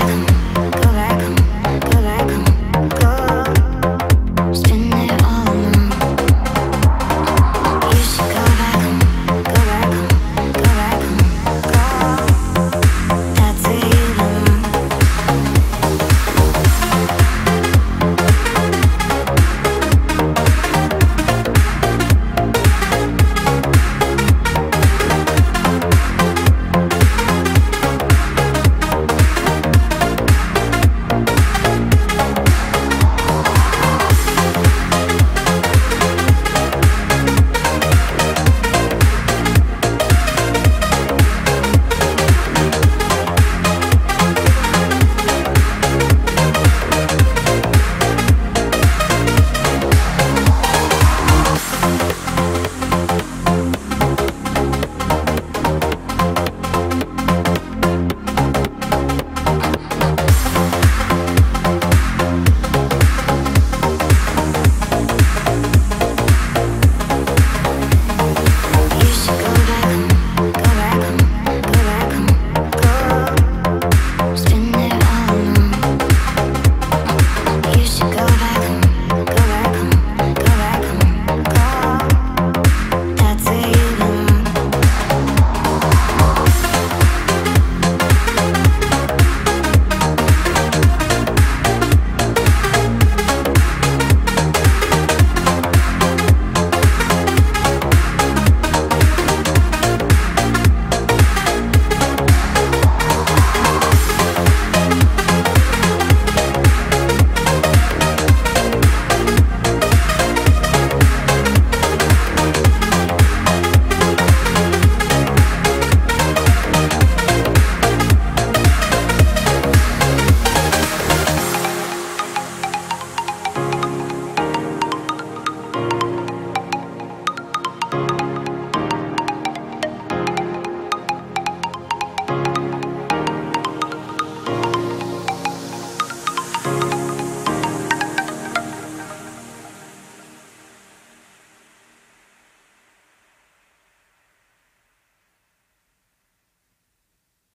back